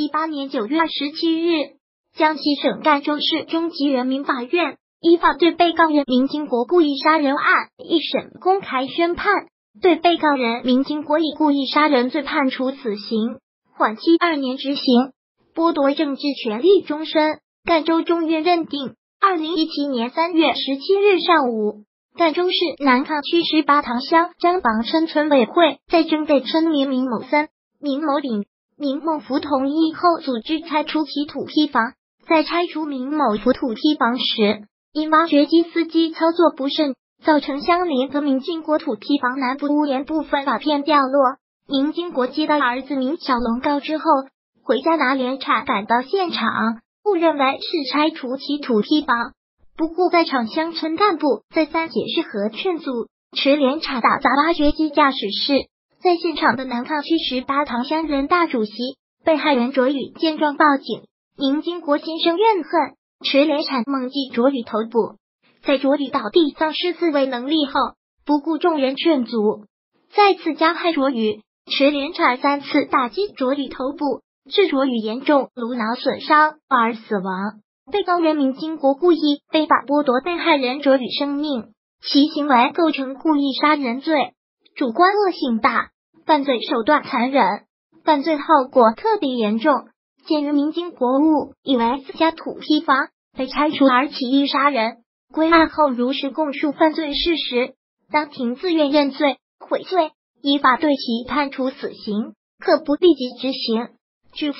一八年九月二十七日，江西省赣州市中级人民法院依法对被告人民经国故意杀人案一审公开宣判，对被告人民经国以故意杀人罪判处死刑，缓期二年执行，剥夺政治权利终身。赣州中院认定，二零一七年三月十七日上午。赣州市南康区十八塘乡张榜村村委会在征得村民明某森、明某丙、明某福同意后，组织拆除其土坯房。在拆除明某福土坯房时，因挖掘机司机操作不慎，造成相邻和明金国土坯房南部屋檐部分瓦片掉落。明金国接到儿子明小龙告知后，回家拿连铲赶到现场，误认为是拆除其土坯房。不顾在场乡村干部再三解释和劝阻，持连铲打砸挖掘机驾驶室。在现场的南康区十八塘乡人大主席被害人卓宇见状报警，宁金国心生怨恨，持连铲猛击卓宇头部。在卓宇倒地丧失自卫能力后，不顾众人劝阻，再次加害卓宇，持连铲三次打击卓宇头部，致卓宇严重颅脑损伤而死亡。被告人民经国故意非法剥夺被害人卓宇生命，其行为构成故意杀人罪，主观恶性大，犯罪手段残忍，犯罪后果特别严重。鉴于民经国误以为自家土坯房被拆除而起意杀人，归案后如实供述犯罪事实，当庭自愿认罪悔罪，依法对其判处死刑，可不立即执行。据此，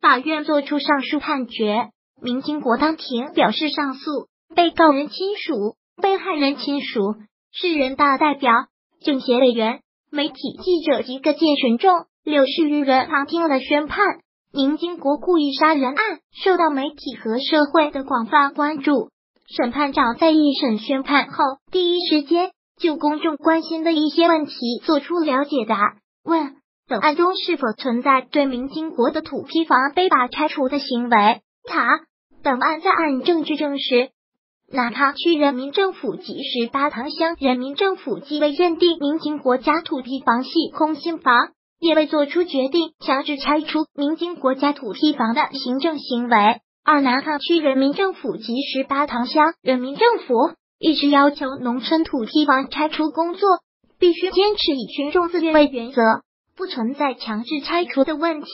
法院作出上述判决。民经国当庭表示上诉，被告人亲属、被害人亲属、市人大代表、政协委员、媒体记者及各界群众六十余人旁听了宣判。明经国故意杀人案受到媒体和社会的广泛关注。审判长在一审宣判后，第一时间就公众关心的一些问题做出了解答。问：本案中是否存在对明经国的土坯房非法拆除的行为？答。本案在案证据证实，南康区人民政府及十八塘乡人民政府既未认定民经国家土地房系空心房，也未作出决定强制拆除民经国家土地房的行政行为。二南康区人民政府及十八塘乡人民政府一直要求农村土地房拆除工作必须坚持以群众自愿为原则，不存在强制拆除的问题。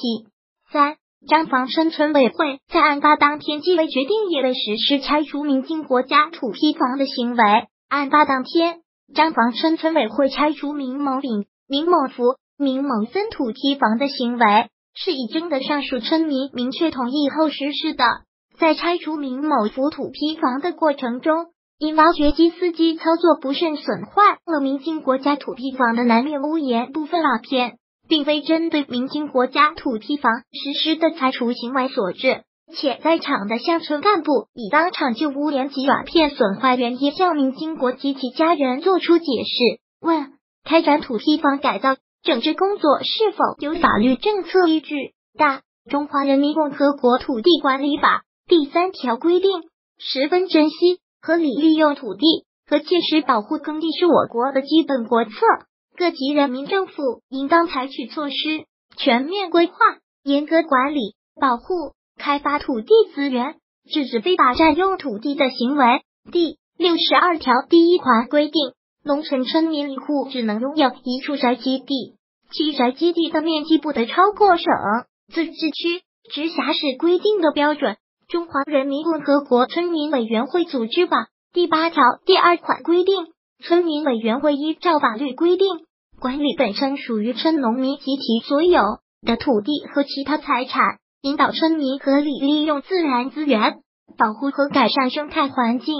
三。张房村村委会在案发当天既未决定，也未实施拆除民进国家土坯房的行为。案发当天，张房村村委会拆除明某丙、明某福、明某森土坯房的行为，是已征得上述村民明确同意后实施的。在拆除明某福土坯房的过程中，因挖掘机司机操作不慎，损坏了民进国家土坯房的南面屋檐部分瓦片。并非针对民经国家土坯房实施的拆除行为所致，且在场的乡村干部已当场就屋檐及瓦片损坏原因向明经国及其家人作出解释。问：开展土坯房改造整治工作是否有法律政策依据？答：中华人民共和国土地管理法第三条规定，十分珍惜、合理利用土地和切实保护耕地是我国的基本国策。各级人民政府应当采取措施，全面规划、严格管理、保护、开发土地资源，制止非法占用土地的行为。第六十二条第一款规定，农村村民一户只能拥有一处宅基地，其宅基地的面积不得超过省、自治区、直辖市规定的标准。中华人民共和国村民委员会组织法第八条第二款规定。村民委员会依照法律规定，管理本身属于村农民及其所有的土地和其他财产，引导村民合理利用自然资源，保护和改善生态环境。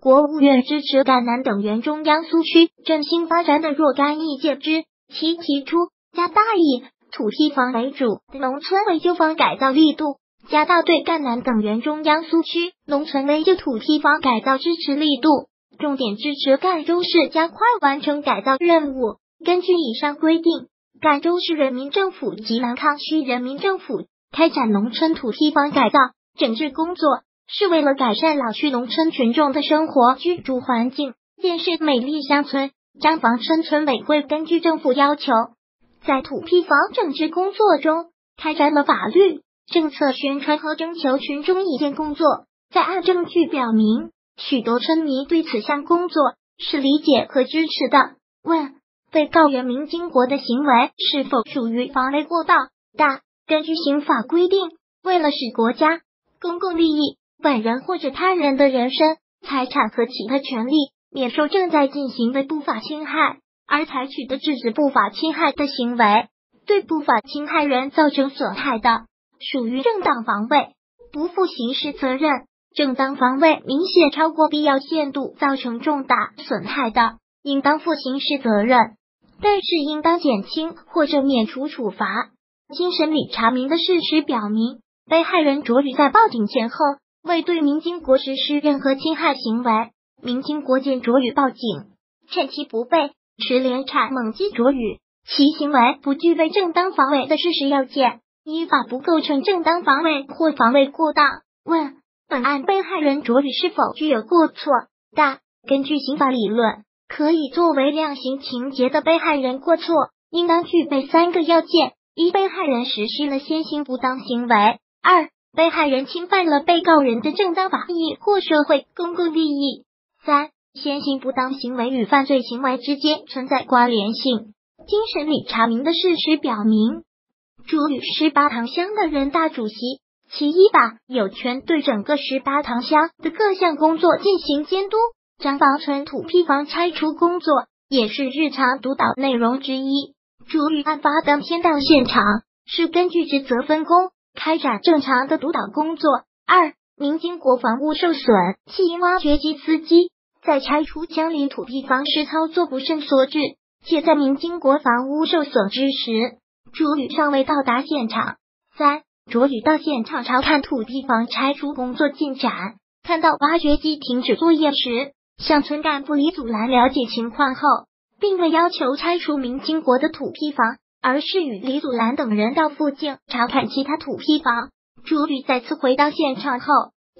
国务院支持赣南等原中央苏区振兴发展的若干意见之，其提出加大以土坯房为主的农村维旧房改造力度，加大对赣南等原中央苏区农村维旧土坯房改造支持力度。重点支持赣州市加快完成改造任务。根据以上规定，赣州市人民政府及南康区人民政府开展农村土坯房改造整治工作，是为了改善老区农村群众的生活居住环境，建设美丽乡村。张房村村委会根据政府要求，在土坯房整治工作中，开展了法律、政策宣传和征求群众意见工作，在案证据表明，许多村民对此项工作是理解和支持的。问被告人明金国的行为是否属于防卫过当？答：根据刑法规定，为了使国家公共利益、本人或者他人的人身、财产和其他权利免受正在进行的不法侵害，而采取的制止不法侵害的行为，对不法侵害人造成损害的。属于正当防卫，不负刑事责任。正当防卫明显超过必要限度，造成重大损害的，应当负刑事责任，但是应当减轻或者免除处罚。经审理查明的事实表明，被害人卓宇在报警前后未对明金国实施任何侵害行为。明金国见卓宇报警，趁其不备，持连铲猛击卓宇，其行为不具备正当防卫的事实要件。依法不构成正当防卫或防卫过当。问本案被害人卓宇是否具有过错？答：根据刑法理论，可以作为量刑情节的被害人过错，应当具备三个要件：一、被害人实施了先行不当行为；二、被害人侵犯了被告人的正当法益或社会公共利益；三、先行不当行为与犯罪行为之间存在关联性。经审理查明的事实表明。卓宇十八塘乡的人大主席，其依法有权对整个十八塘乡的各项工作进行监督。张房村土坯房拆除工作也是日常督导内容之一。卓宇案发当天到现场，是根据职责分工开展正常的督导工作。二，民经国房屋受损，系挖掘机司机在拆除江林土坯房时操作不慎所致，且在民经国房屋受损之时。卓宇尚未到达现场。三，卓宇到现场查看土坯房拆除工作进展，看到挖掘机停止作业时，向村干部李祖兰了解情况后，并未要求拆除明金国的土坯房，而是与李祖兰等人到附近查看其他土坯房。卓宇再次回到现场后，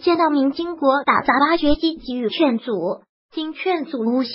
见到明金国打砸挖掘机，给予劝阻，经劝阻无效，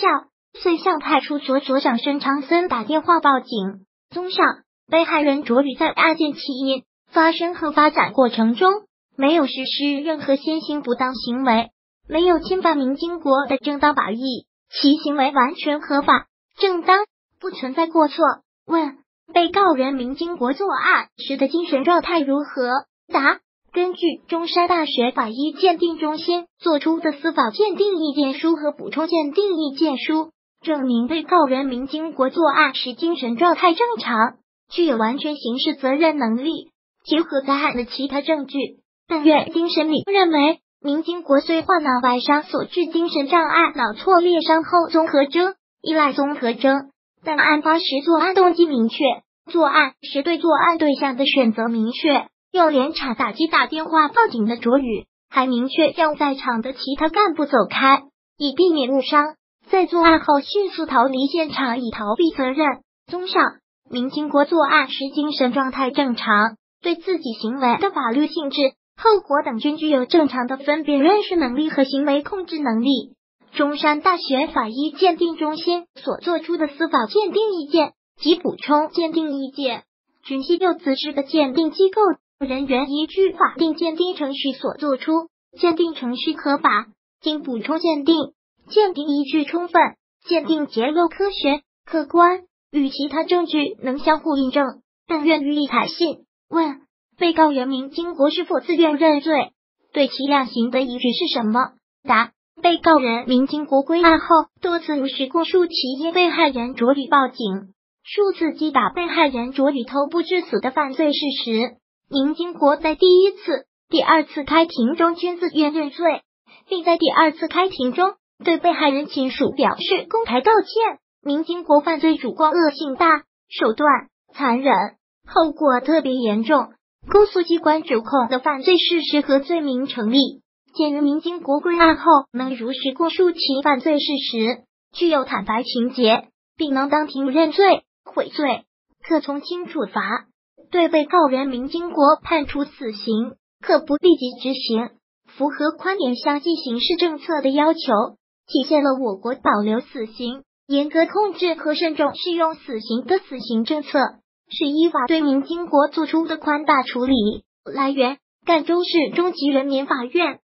遂向派出所所长申长森打电话报警。综上。被害人卓宇在案件起因、发生和发展过程中，没有实施任何先行不当行为，没有侵犯明经国的正当法益，其行为完全合法、正当，不存在过错。问被告人明经国作案时的精神状态如何？答：根据中山大学法医鉴定中心作出的司法鉴定意见书和补充鉴定意见书，证明被告人明经国作案时精神状态正常。具有完全刑事责任能力。结合该案的其他证据，本院经审理认为，明金国虽患脑外伤所致精神障碍、脑挫裂伤后综合征、依赖综合征，但案发时作案动机明确，作案时对作案对象的选择明确，用连场打击打电话报警的卓宇，还明确让在场的其他干部走开，以避免误伤。在作案后迅速逃离现场，以逃避责任。综上。明金国作案时精神状态正常，对自己行为的法律性质、后果等均具有正常的分别认识能力和行为控制能力。中山大学法医鉴定中心所做出的司法鉴定意见及补充鉴定意见，均系就此事的鉴定机构人员依据法定鉴定程序所做出，鉴定程序合法，经补充鉴定，鉴定依据充分，鉴定结论科学。客观。与其他证据能相互印证，但愿予以采信。问。被告人明经国是否自愿认罪？对其量刑的依据是什么？答：被告人明经国归案后，多次如实供述其因被害人卓宇报警，数次击打被害人卓宇头部致死的犯罪事实。明经国在第一次、第二次开庭中均自愿认罪，并在第二次开庭中对被害人亲属表示公开道歉。明金国犯罪主观恶性大，手段残忍，后果特别严重。公诉机关指控的犯罪事实和罪名成立。鉴于明金国归案后能如实供述其犯罪事实，具有坦白情节，并能当庭认罪悔罪，可从轻处罚。对被告人明金国判处死刑，可不立即执行，符合宽严相济刑事政策的要求，体现了我国保留死刑。严格控制和慎重适用死刑的死刑政策，是依法对民经国作出的宽大处理。来源：赣州市中级人民法院。